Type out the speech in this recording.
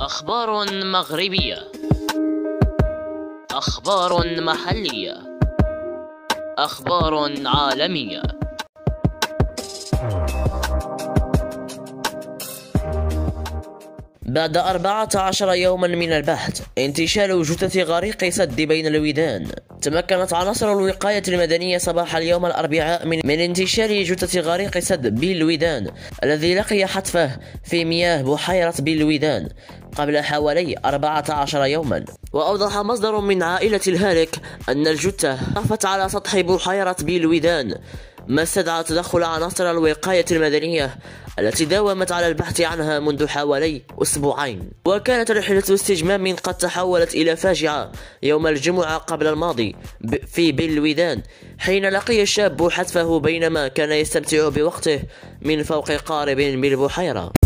أخبار مغربية. أخبار محلية. أخبار عالمية. بعد أربعة عشر يوما من البحث انتشال جثة غريق سد بين الودان. تمكنت عناصر الوقاية المدنية صباح اليوم الأربعاء من, من انتشال جثة غريق سد بالودان الذي لقي حتفه في مياه بحيرة بالودان قبل حوالي 14 يوما. وأوضح مصدر من عائلة الهالك أن الجثة طفت على سطح بحيرة بالودان. ما استدعى تدخل عناصر الوقاية المدنية التي داومت على البحث عنها منذ حوالي أسبوعين. وكانت رحلة استجمام قد تحولت إلى فاجعة يوم الجمعة قبل الماضي في بالودان حين لقي الشاب حتفه بينما كان يستمتع بوقته من فوق قارب بالبحيرة.